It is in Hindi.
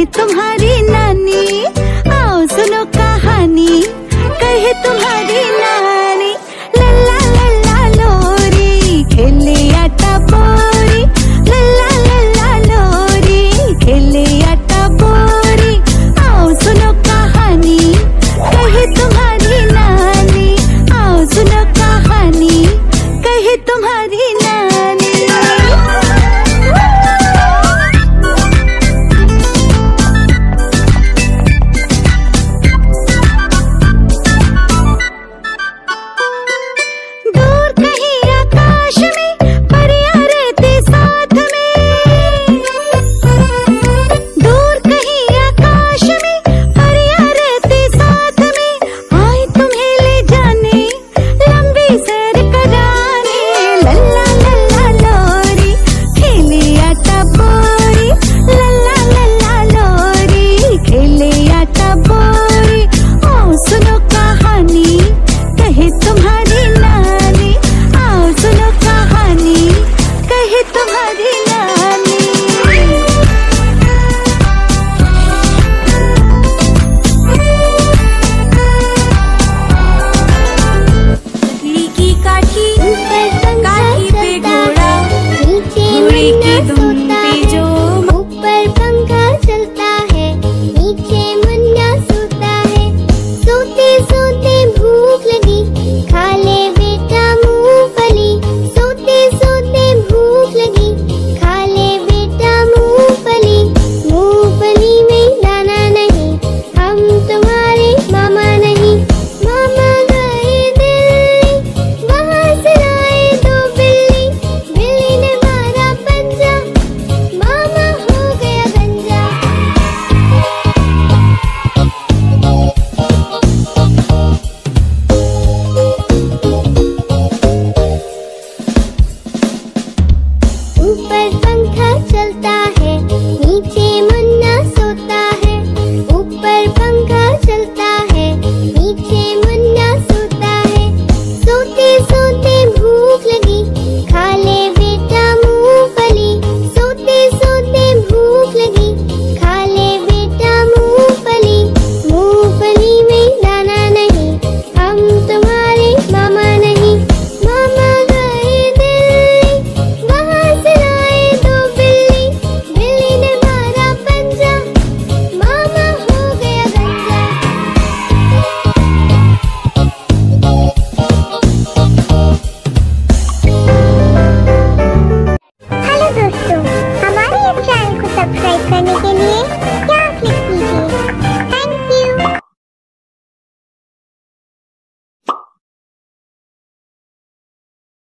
मैं तुम्हारी नानी आओ सुनो कहानी कहे तुम्हारी काठी पे घोड़ा घोड़े की तुम 飞。再一回だけね